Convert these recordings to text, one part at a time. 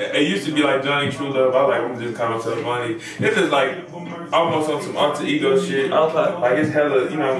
It used to be like Johnny True Love. I was like, I'm just call myself Money. It's just like almost on some alter ego shit. I Okay. Like it's hella, you know,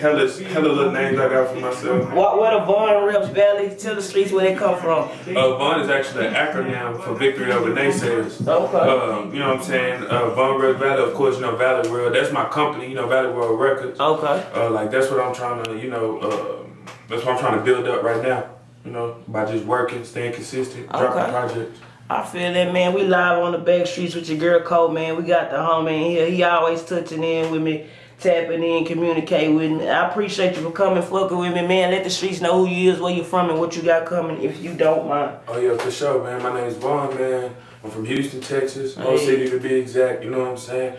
hella, hella little names I got for myself. What what a Von reps Valley? Tell the streets where they come from. Uh, Von is actually an acronym for Victory Over Naysayers. Okay. Um, you know what I'm saying? Uh, Von Reps Valley, of course, you know, Valley World. That's my company, you know, Valley World Records. Okay. Uh, like that's what I'm trying to, you know, uh, that's what I'm trying to build up right now. You know, by just working, staying consistent, dropping projects. I feel that man. We live on the back streets with your girl Cole, man. We got the homie in here. He always touching in with me, tapping in, communicating with me. I appreciate you for coming, fucking with me, man. Let the streets know who you is, where you from, and what you got coming, if you don't mind. Oh yeah, for sure, man. My name is Von, man. I'm from Houston, Texas, Old Hey. City to be exact. You know what I'm saying?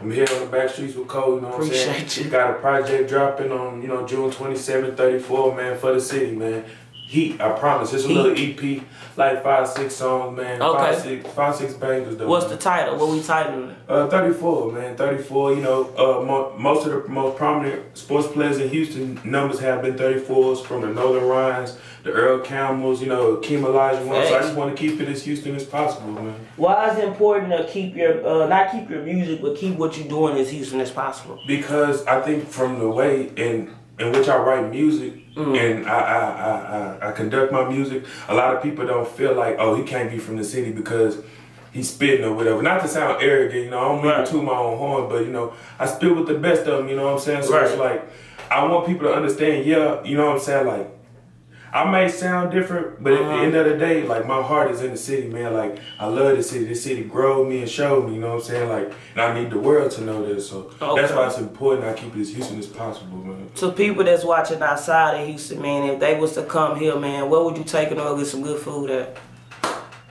I'm here on the back streets with Cole. You know what I'm saying? Appreciate you. Got a project dropping on you know June 27, 34, man, for the city, man. Heat, I promise. It's a Heat. little EP, like five, six songs, man. Okay. Five, six, five, six bangers though. What's man. the title? What we titling? it? Uh, 34, man. 34, you know, uh, mo- most of the most prominent sports players in Houston numbers have been 34s from the Nolan Ryans, the Earl Campbells, you know, Keem Olajuwon. So I just want to keep it as Houston as possible, man. Why is it important to keep your, uh, not keep your music, but keep what you're doing as Houston as possible? Because I think from the way in in which I write music mm. and I, I, I, I, conduct my music, a lot of people don't feel like, oh, he can't be from the city because he's spitting or whatever. Not to sound arrogant, you know, I don't mean Right. to my own horn, but you know, I spit with the best of them, you know what I'm saying? So it's like, I want people to understand, yeah, you know what I'm saying? Like, I may sound different, but at Uh-huh. the end of the day, like my heart is in the city, man. Like I love the city. This city growed me and showed me, you know what I'm saying? Like, and I need the world to know this. So that's why it's important I keep it as Houston as possible, man. To people that's watching outside of Houston, man, if they was to come here, man, where would you take them to get some good food at?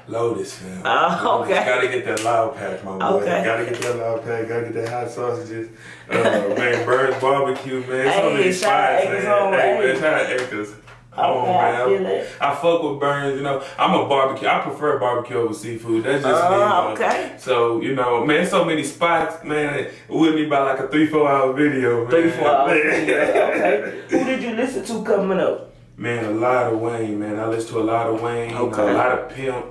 Lotus, fam. Oh, Lotus. okay. Gotta get that loud patch, my boy. Okay. Gotta get that loud patch. Gotta get that hot sausages. Uh, man, Burns Barbecue, man. So Hey, many spots, man. Hey, hey. man, shout out Acres. Home, Okay, I. I fuck with Burns, you know. I'm a barbecue. I prefer barbecue over seafood. That's just me. Oh, you okay. So, you know, man, so many spots, man. It would be about like a three, four hour video, man. Three, four hours. okay. Who did you listen to coming up? Man, a lot of Wayne, man. I listened to a lot of Wayne, Okay. a lot of Pimp.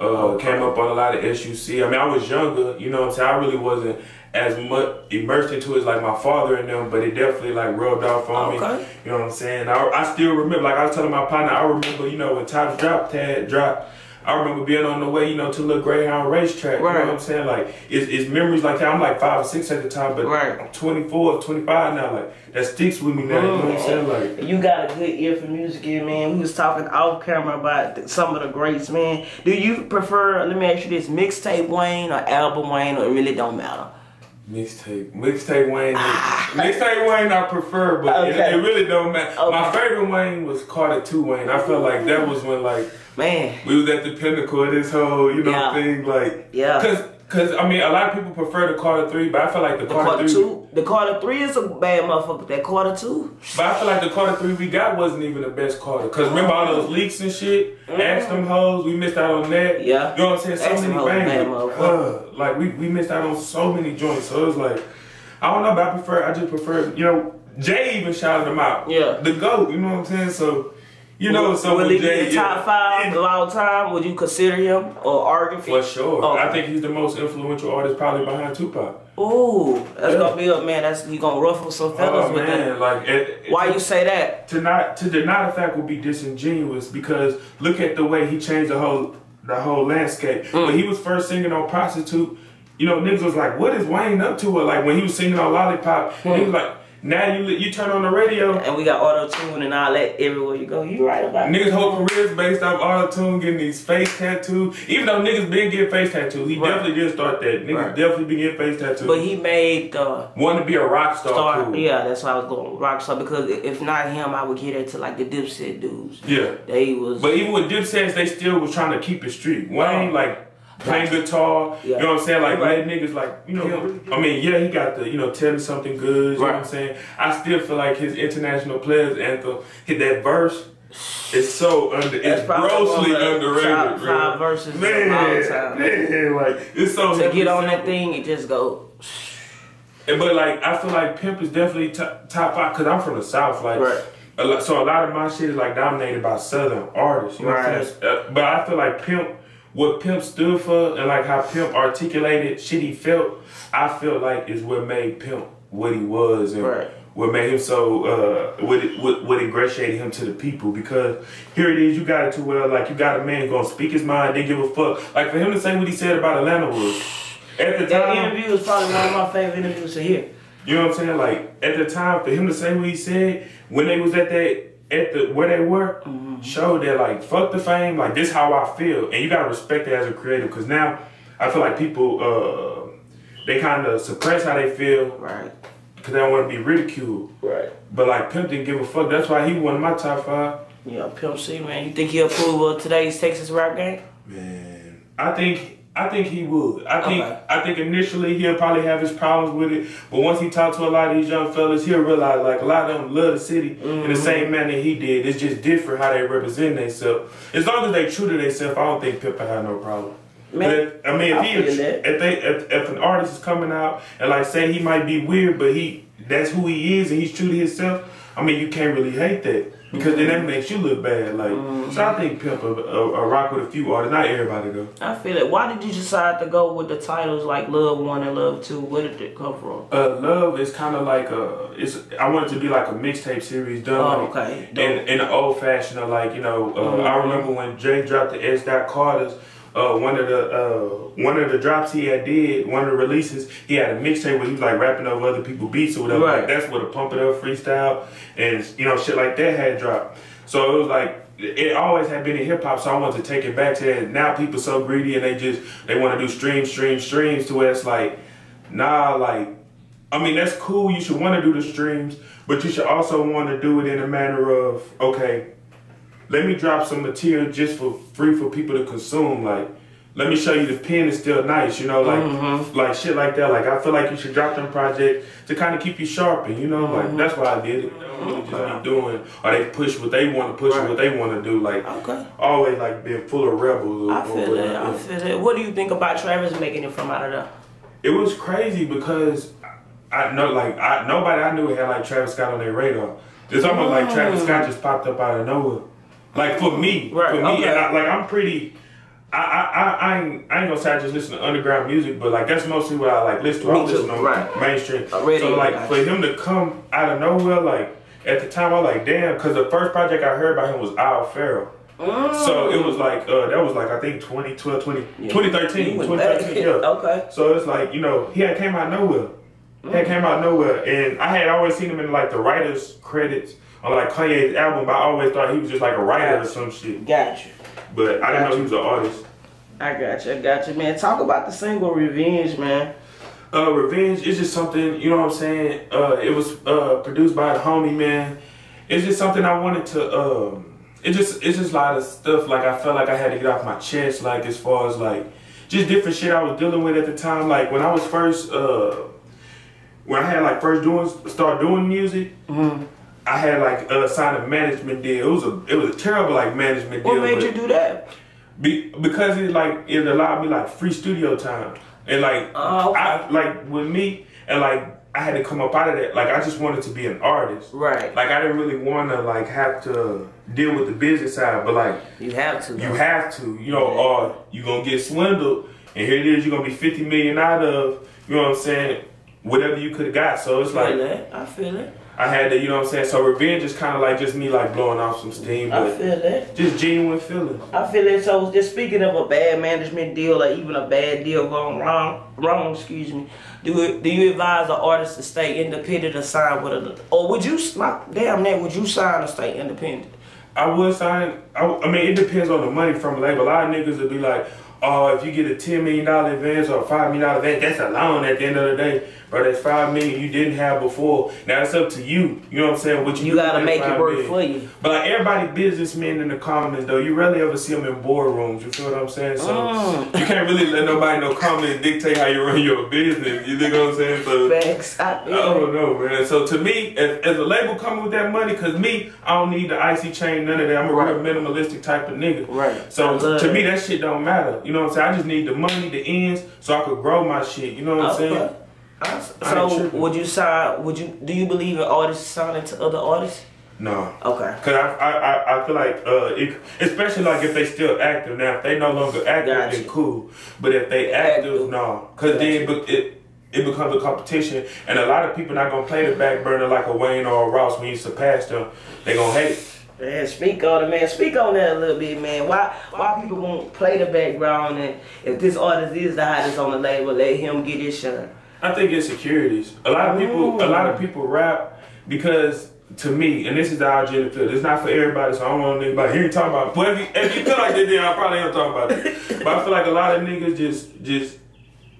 Uh, Came up on a lot of SUC. I mean, I was younger, you know what I'm saying? I really wasn't as much immersed into it as like my father and them, but it definitely like rubbed off on Okay. me. You know what I'm saying? I, I still remember, like I was telling my partner, I remember, you know, when Tops dropped, Tad dropped, I remember being on the way, you know, to Little Greyhound racetrack. You know what I'm saying? Like, it's, it's memories like that. I'm like five or six at the time, but Right. I'm 24, 25 now. Like, that sticks with me now. You know what I'm saying? Like, You got a good ear for music, here, man. We was talking off camera about some of the greats, man. Do you prefer? Let me ask you this: mixtape Wayne or album Wayne, or it really don't matter? Mixtape, mixtape Wayne, ah. mixtape Wayne I prefer, but it, Okay. it really don't matter. My favorite Wayne was Carter Two Wayne. I felt like that was when like Man, we was at the pinnacle of this whole you know Yeah. thing. Like Yeah. cause cause I mean a lot of people prefer the Carter Three, but I feel like the, the Carter, quarter Three. two, the Carter three is a bad motherfucker. That Carter two, But I feel like the Carter Three we got wasn't even the best Carter. Cause remember all those leaks and shit. Ask them hoes, we missed out on that. Yeah. You know what I'm saying? So Ask many hoes, bad bangers. motherfucker. Uh, like we, we missed out on so many joints. So it was like I don't know, but I prefer I just prefer you know, Jay even shouted them out. Yeah. The GOAT, you know what I'm saying? So you know, so with he be Jay, in the top five of all time? Would you consider him or argue For sure. Okay. I think he's the most influential artist probably behind Tupac. Ooh, that's Yeah. gonna be up, man. That's you gonna ruffle some feathers Oh with man, that. like it, Why you say that? to not to deny the fact would be disingenuous because look at the way he changed the whole the whole landscape. Mm. When he was first singing on Prostitute, you know, niggas was like, "What is Wayne up to?" Or like when he was singing on Lollipop, he Mm. was like, "Now you you turn on the radio." And we got auto tune and all that everywhere you go. You right about Niggas' whole careers based off auto tune, getting these face tattoos. Even though niggas been getting face tattoos, he Right. definitely did start that. Niggas Right. definitely been getting face tattoos. But he made the wanted to be a rock star. star. cool. Yeah, that's why I was going rock star because if not him, I would get it to like the Dipset dudes. Yeah. They was But even with Dipsets, they still was trying to keep it street. Wayne, Oh. like, playing guitar, Yeah. you know what I'm saying? Like, Right. let niggas, like, you know, I mean, yeah, he got the, you know, tell me something good, you know what I'm saying? I still feel like his international players anthem, hit that verse, It's so under, That's it's grossly one of the underrated, top bro. five verses man. Man, like, it's so to get on that thing, it just go. And, But like, I feel like Pimp is definitely top, top five because I'm from the South. Like, Right. a lot, so a lot of my shit is like dominated by Southern artists. You know what I'm Right. saying? Uh, but I feel like Pimp what Pimp stood for and like how Pimp articulated shit he felt, I feel like is what made Pimp what he was and Right. what made him so uh what what, what ingratiated him to the people because here it is you got it to where like you got a man gonna speak his mind didn't give a fuck like for him to say what he said about Atlanta was at the time That interview is probably one of my favorite interviews to hear. you know what I'm saying like at the time for him to say what he said when they was at that at the where they were showed that like fuck the fame like this how I feel and you gotta respect it as a creator because now I feel like people uh they kind of suppress how they feel Right. because they don't want to be ridiculed Right. but like Pimp didn't give a fuck. That's why he one of my top five. Yeah, Pimp C, man. You think he'll approve of today's Texas rap game? Man, I think I think he would. I think Okay. I think initially he'll probably have his problems with it, but once he talked to a lot of these young fellas, he'll realize like a lot of them love the city in the same manner he did. It's just different how they represent themselves. As long as they true to themselves, I don't think Pimp had no problem. Man, But I mean, if he if they if, if an artist is coming out and like say he might be weird, but he that's who he is and he's true to himself. I mean, you can't really hate that because then that makes you look bad. Like, so I think Pimp a, a, a rock with a few artists, not everybody though. I feel it. Why did you decide to go with the titles like Love One and Love Two? Where did it come from? Uh, Love is kind of like a. It's. I want it to be like a mixtape series done. Oh, okay. In in the old fashioned, like you know, uh, Mhm. I remember when Jay dropped the S. Dot Carter's. Uh, one of the uh, one of the drops he had did, one of the releases, he had a mixtape where he was like rapping over other people's beats or whatever. Right. Like, that's where the pump it up freestyle and you know shit like that had dropped. So it was like it always had been in hip hop, so I wanted to take it back to that. Now people so greedy and they just they want to do streams, streams, streams to where it's like, nah, like I mean, that's cool. You should want to do the streams, but you should also want to do it in a manner of, okay, let me drop some material just for free for people to consume. Like, let me show you the pen is still nice, you know, like Mhm. like shit like that. Like, I feel like you should drop them projects to kind of keep you sharpened, you know. Like, that's why I did it. Really just be doing, or they push what they want to push Right. what they want to do. Like, Okay. always like being full of rebels. Or, I feel it. I feel it. What do you think about Travis making it from out of there? It was crazy because I know, like, I nobody I knew had like Travis Scott on their radar. It's almost like Travis Scott just popped up out of nowhere. Like for me, Right, for me, okay. and I, like I'm pretty. I, I, I, I, ain't, I ain't gonna say I just listen to underground music, but like that's mostly what I like listen to. I Me don't listen to right. mainstream. Uh, radio, so like for him to come out of nowhere, like at the time I was like, damn, because the first project I heard about him was Owl Pharaoh. So it was like uh, that was like I think 2012, 20, Yeah. 2013, You 2013, yeah. Okay. So it's like, you know, he had came out of nowhere. He had came out of nowhere. And I had always seen him in like the writer's credits on like Kanye's album, but I always thought he was just like a writer or some shit. Got you. But I didn't know he was an artist. I got you. I got you, man. Talk about the single Revenge, man. Uh, Revenge is just something, you know what I'm saying? Uh, it was uh, produced by the homie, man. It's just something I wanted to, um, it just, it's just a lot of stuff, like I felt like I had to get off my chest, like as far as like, just different shit I was dealing with at the time. Like when I was first, uh, when I had like first doing, start doing music, Mm-hmm. I had like uh, signed a management deal. It was a, it was a terrible like management deal. What made you do that? be, because it like it allowed me like free studio time and like Oh, okay. I like with me and like I had to come up out of that like I just wanted to be an artist Right. like I didn't really want to like have to deal with the business side but like You have to. you have to you know or you gonna get swindled and here it is you're gonna be 50 million out of you know what I'm saying whatever you could have got so it's I like that. I feel it. I had to you know what I'm saying so revenge is kind of like just me like blowing off some steam I feel that. just genuine feeling I feel it. So, just speaking of a bad management deal, or even a bad deal going wrong, wrong, excuse me. Do it, do you advise an artist to stay independent or sign with a, or would you, my, damn that, would you sign or stay independent? I would sign. I, I mean, it depends on the money from a label. A lot of niggas would be like, "Oh, if you get a ten million dollar advance or a five million dollar advance, that's a loan at the end of the day, bro. That's five million you didn't have before. Now it's up to you. You know what I'm saying? What you, You gotta make it work million. for you. But like everybody, businessmen in the comments though, you rarely ever see them in boardrooms. You feel what I'm saying? So Mm. you can't really let nobody no comment dictate how you run your business. You think what I'm saying? So Facts. I I don't know, man. So to me, as, as a label coming with that money, cause me, I don't need the icy chain, none of that. I'm a Right. real minimalistic type of nigga. Right. So to me, that. shit don't matter. You know what I'm saying? I just need the money, the ends, so I could grow my shit. You know what I'm saying? Okay. Uh, I So would you sign? Would you do you believe in artists signing to other artists? No. Okay. Cause I I, I, feel like uh, it, especially like if they still active now. If they no longer active, Gotcha. then cool. But if they active, Active. no. Cause then Gotcha. it, it it becomes a competition, and a lot of people not gonna play the back burner like a Wayne or a Ross when you surpass them. They gonna hate. It. Man, speak on it, man. Speak on that a little bit, man. Why why people won't play the background and if this artist is the hottest on the label, let him get his shine. I think insecurities. A lot of people, a lot of oh. people rap because to me, and this is the generally feel. It's not for everybody, so I don't want anybody here talking about. It. But if you, if you feel like that, then I probably am talking about it. But I feel like a lot of niggas just just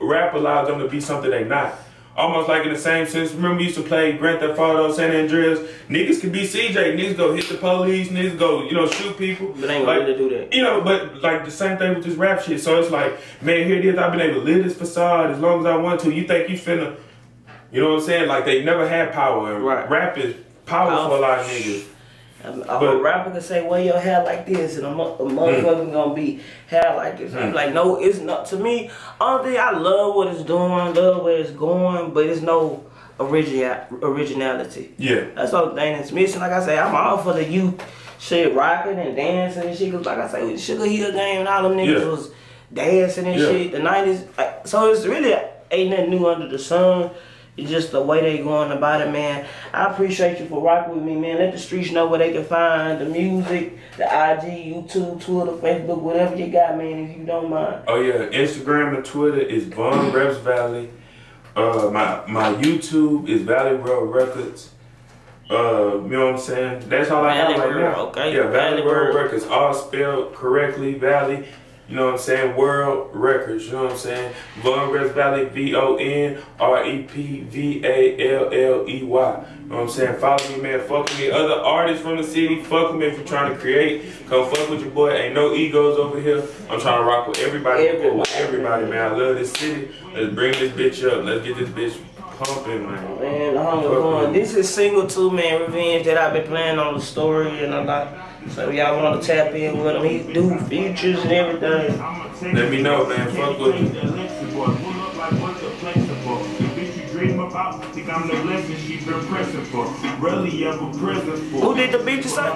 rap allows them to be something they not. Almost like in the same sense. Remember we used to play Grand Theft Auto, San Andreas. Niggas can be CJ. Niggas go hit the police. Niggas go, you know, shoot people. But they ain't gonna Like, really do that. you know, but like the same thing with this rap shit. So it's like, man, here it is. I've been able to live this facade as long as I want to. You think you finna, you know what I'm saying? Like they never had power. Right. Rap is powerful for a lot of niggas. A, a But- rapper can say, "Wear your hair like this," and a, mo- a motherfucker gonna be hair like this. I'm Mm. like, no, it's not. To me, only thing I love what it's doing, love where it's going, but it's no original originality. Yeah. That's the only thing that's missing. Like I say, I'm all for the youth shit, rocking and dancing and shit. Cause like I say, with Sugar Hill Gang and all them niggas Yeah. was dancing and Yeah. shit. The '90s, like, so it's really ain't nothing new under the sun. It's just the way they going about it, man. I appreciate you for rocking with me, man. Let the streets know where they can find the music, the IG, YouTube, Twitter, Facebook, whatever you got, man. If you don't mind. Oh yeah, Instagram and Twitter is Von Reps Valley. Uh, my my YouTube is Valley World Records. Uh, you know what I'm saying? That's all I Valley have right World, now. okay. Yeah, Valley, Valley World. Records, all spelled correctly. Valley. You know what I'm saying? World Records. You know what I'm saying? Von Valley. V O N R E P V A L L E Y. You know what I'm saying? Follow me, man. Fuck with me. Other artists from the city, fuck with me if you're trying to create. Come fuck with your boy. Ain't no egos over here. I'm trying to rock with everybody. Everybody. With everybody, man. I love this city. Let's bring this bitch up. Let's get this bitch pumping, man. Man, homie going. This is single two man revenge that I've been playing on the story and a lot. So y'all want to tap in with him? He do features and everything. Let me know, man. Fuck with me. Think I'm the blessing she been pressing for. Really ever present for. Who did the beat you say?